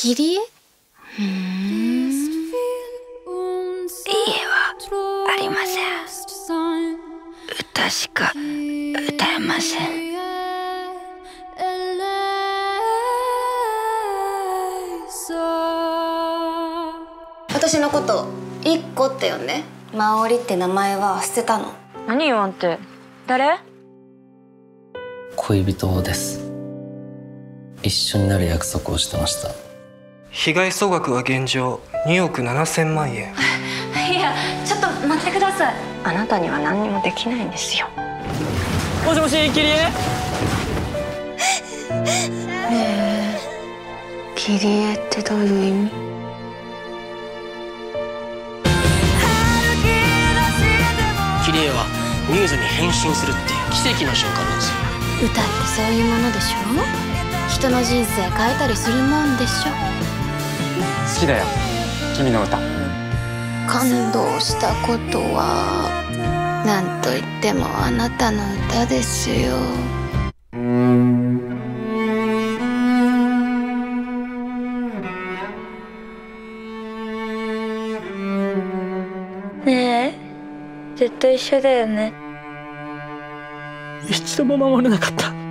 切り絵？ふん。家はありません。歌しか歌えません。私のこと一個って呼んで。真織って名前は捨てたの。何言わんって？誰？恋人です。一緒になる約束をしてました被害総額は現状2億7千万円。いやちょっと待ってください。あなたには何にもできないんですよ。もしもしキリエ？ねえ切り絵ってどういう意味？キリエはミューズに変身するっていう奇跡の瞬間なんですよ。歌ってそういうものでしょ？人の人生変えたりするもんでしょ？好きだよ。君の歌。感動したことは何と言ってもあなたの歌ですよ。ねえずっと一緒だよね。一度も守れなかった